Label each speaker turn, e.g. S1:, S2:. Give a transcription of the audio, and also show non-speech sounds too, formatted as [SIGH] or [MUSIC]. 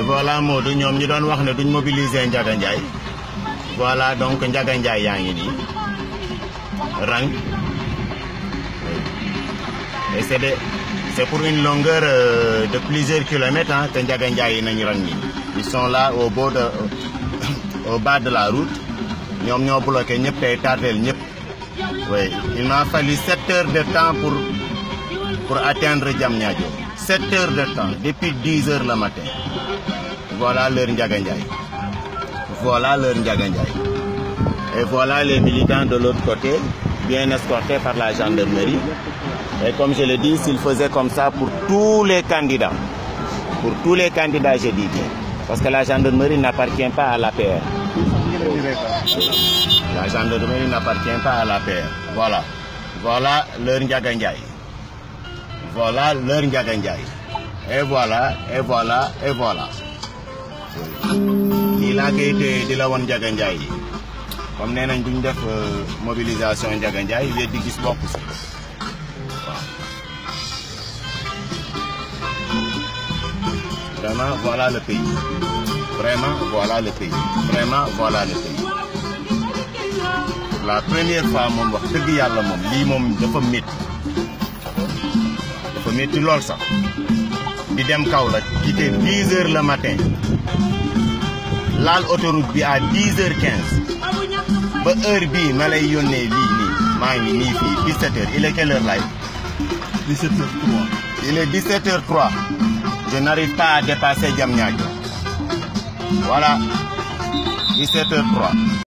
S1: et voilà Modou ñoom ñi doon Ndiaga voilà donc Ndiaga Ndiaye rang. Et c'est pour une longueur euh, de plusieurs kilomètres hein, Ndiaga ils sont là [COUGHS] au bas de la route. Ñoom ñoo bloqué ñëpp. Oui il m'a fallu sept heures de temps pour pour atteindre Diamniadio sept heures de temps depuis dix heures le matin. Voilà leur Ndiaga Ndiaye. Voilà leur Ndiaga Ndiaye. Et voilà les militants de l'autre côté bien escortés par la gendarmerie. Et comme je le dis s'ils faisaient comme ça pour tous les candidats pour tous les candidats je dis bien. Parce que la gendarmerie n'appartient pas à l'APR. La gendarmerie n'appartient pas à l'APR. Voilà. Voilà leur Ndiaga Ndiaye voilà leur Ndiaye et voilà et voilà et voilà. Nii laa koy téye di la woon Ndiaga Ndiaye. Yi comme nee nañ duñ def mobilisation Ndiaga Ndiaye weddi gis bokk si waaw vraiment voilà le pays. Vraiment voilà le pays. Vraiment voilà le pays. La première fois moom wax dëgg yàlla moom lii moom dafa métti dafa métti lool sax. Di dem Kaolack quitté 10 heures le matin. Laal autoroute bi à 10 heures 15 ba heure bii ma lay yónnee lii nii. Maa ngi nii fii 17 heures. Il est quelle heure lay
S2: 17 heures 3
S1: il est 17 heures 3 je n'arrive pas à dépasser Diamniadio. Voilà. 17 heures 3